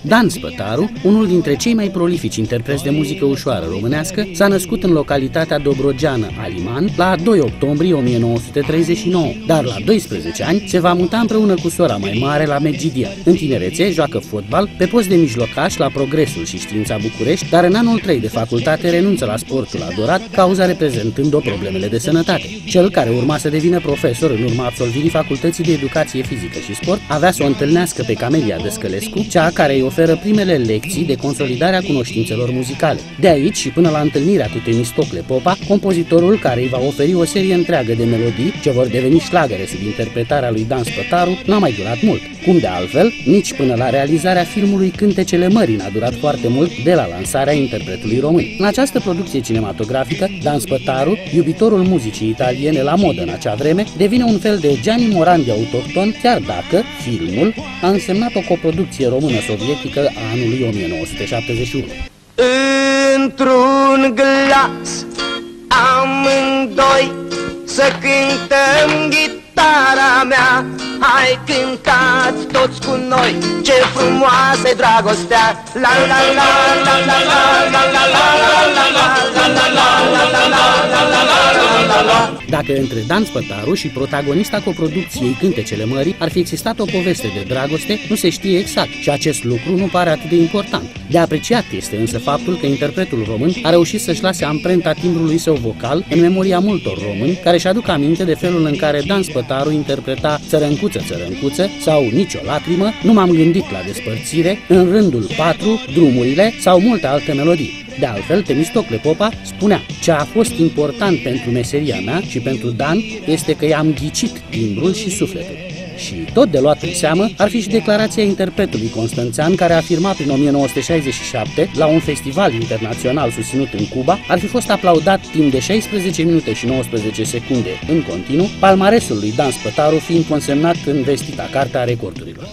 Dan Spătaru, unul dintre cei mai prolifici interpreți de muzică ușoară românească, s-a născut în localitatea Dobrogeană, Aliman, la 2 octombrie 1939, dar la 12 ani se va muta împreună cu sora mai mare la Medgidia. În tinerețe joacă fotbal pe post de mijlocaș la Progresul și Știința București, dar în anul 3 de facultate renunță la sportul adorat, cauza reprezentând-o problemele de sănătate. Cel care urma să devină profesor în urma absolvirii Facultății de Educație Fizică și Sport avea să o întâlnească pe Camelia Dăscălescu, cea care îi oferă primele lecții de consolidare a cunoștințelor muzicale. De aici și până la întâlnirea cu Temistocle Popa, compozitorul care îi va oferi o serie întreagă de melodii ce vor deveni șlagere sub interpretarea lui Dan Spătaru, n-a mai durat mult. Cum de altfel, nici până la realizarea filmului Cântecele Mării n-a durat foarte mult de la lansarea interpretului român. În această producție cinematografică, Dan Spătaru, iubitorul muzicii italiene la modă în acea vreme, devine un fel de Gianni Morandi autohton, chiar dacă filmul a însemnat o coproducție română-sovietică a anului 1971. Într-un glas amândoi să cântăm gitara mea Hai cântați toți cu noi Ce frumoasă dragostea La la la la la la la la la la la la la la dacă între Dan Spătaru și protagonista coproducției Cântecele Mării ar fi existat o poveste de dragoste, nu se știe exact și acest lucru nu pare atât de important. De apreciat este însă faptul că interpretul român a reușit să-și lase amprenta timbrului său vocal în memoria multor români care își aduc aminte de felul în care Dan Spătaru interpreta Țărâncuță, Țărâncuță sau Nicio lacrimă, Nu m-am gândit la despărțire, În rândul 4, Drumurile sau multe alte melodii. De altfel, Temistocle Popa spunea, ce a fost important pentru meseria mea și pentru Dan este că i-am ghicit timbrul și sufletul. Și tot de luat în seamă ar fi și declarația interpretului Constanțean care a afirmat prin 1967 la un festival internațional susținut în Cuba, ar fi fost aplaudat timp de 16 minute și 19 secunde în continuu, palmaresul lui Dan Spătaru fiind consemnat în vestita Cartea Recordurilor.